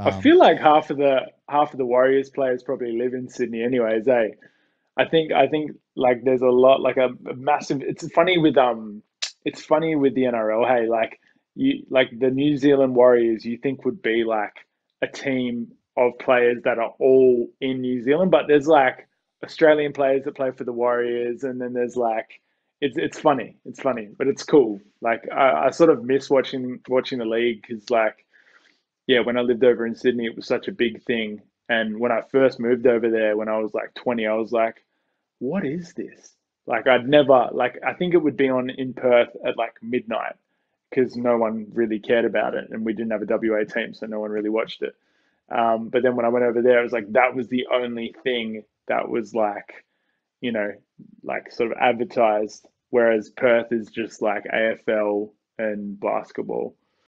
Um, I feel like half of the half of the Warriors players probably live in Sydney anyways, eh? I think I think like there's a lot like a, a massive it's funny with um it's funny with the NRL, hey, like you like the New Zealand Warriors you think would be like a team of players that are all in New Zealand, but there's like Australian players that play for the Warriors and then there's like it's it's funny. It's funny, but it's cool. Like I, I sort of miss watching watching the league because like yeah, when I lived over in Sydney, it was such a big thing. And when I first moved over there, when I was like 20, I was like, what is this? Like I'd never like I think it would be on in Perth at like midnight because no one really cared about it and we didn't have a WA team, so no one really watched it. Um, but then when I went over there, it was like that was the only thing that was like, you know, like sort of advertised. Whereas Perth is just like AFL and basketball.